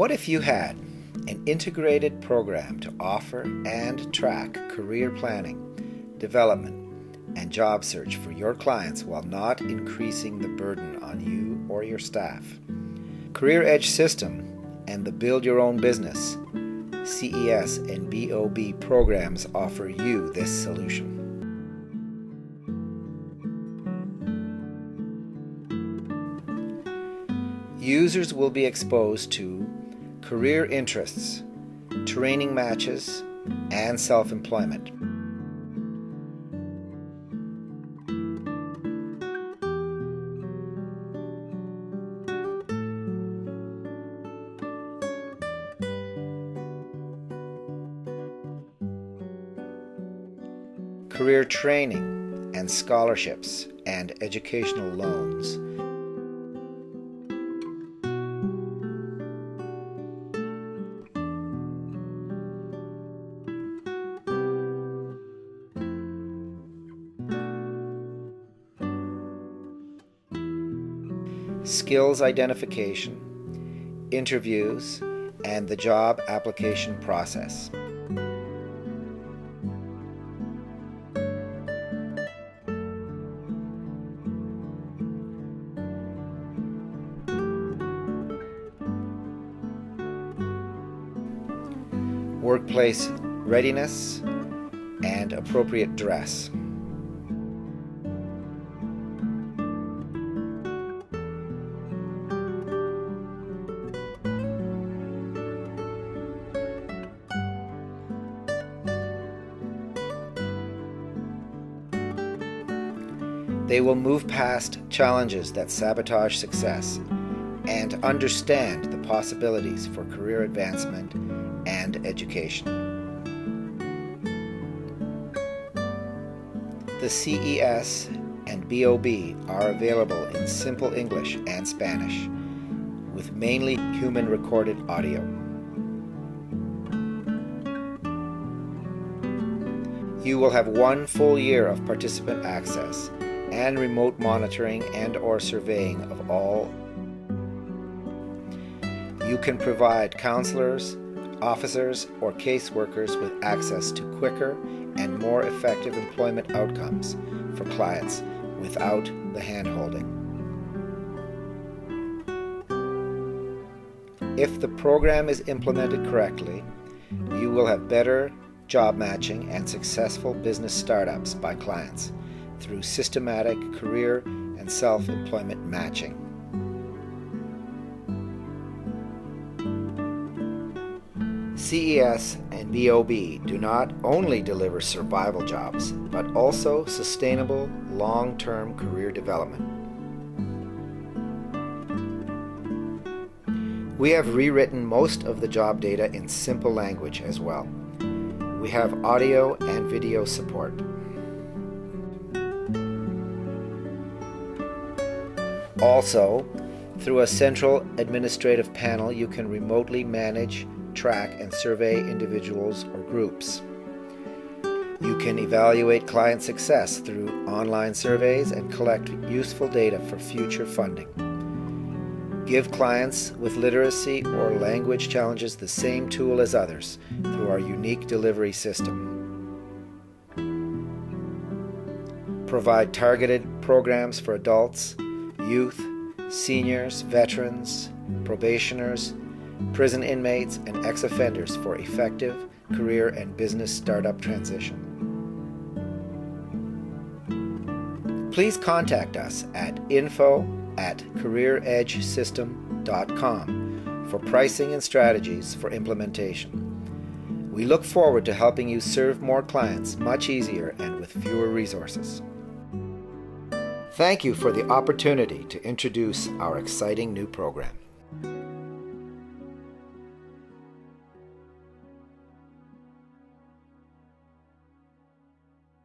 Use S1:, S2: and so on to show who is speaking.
S1: What if you had an integrated program to offer and track career planning, development, and job search for your clients while not increasing the burden on you or your staff? Career Edge System and the Build Your Own Business CES and BOB programs offer you this solution. Users will be exposed to career interests, training matches, and self employment. Career training and scholarships and educational loans skills identification, interviews, and the job application process. Workplace readiness and appropriate dress. They will move past challenges that sabotage success and understand the possibilities for career advancement and education. The CES and BOB are available in simple English and Spanish, with mainly human recorded audio. You will have one full year of participant access and remote monitoring and or surveying of all. You can provide counselors, officers, or caseworkers with access to quicker and more effective employment outcomes for clients without the handholding. If the program is implemented correctly, you will have better job matching and successful business startups by clients through systematic career and self employment matching. CES and BOB do not only deliver survival jobs, but also sustainable long term career development. We have rewritten most of the job data in simple language as well. We have audio and video support. Also, through a central administrative panel, you can remotely manage, track, and survey individuals or groups. You can evaluate client success through online surveys and collect useful data for future funding. Give clients with literacy or language challenges the same tool as others through our unique delivery system. Provide targeted programs for adults youth, seniors, veterans, probationers, prison inmates, and ex offenders for effective career and business startup transition. Please contact us at info at careeredgesystem.com for pricing and strategies for implementation. We look forward to helping you serve more clients much easier and with fewer resources. Thank you for the opportunity to introduce our exciting new program.